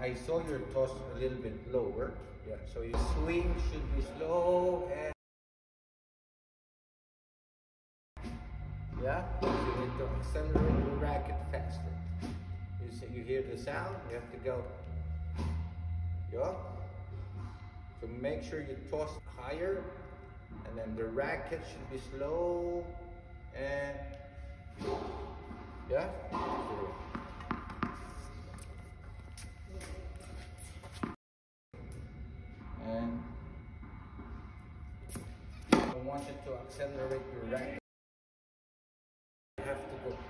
I saw your toss a little bit lower. Yeah, so your swing should be slow and yeah, you need to accelerate the racket faster. You see, you hear the sound, you have to go. Yeah. So make sure you toss higher, and then the racket should be slow and yeah. wanted to accelerate your rank, you have to go.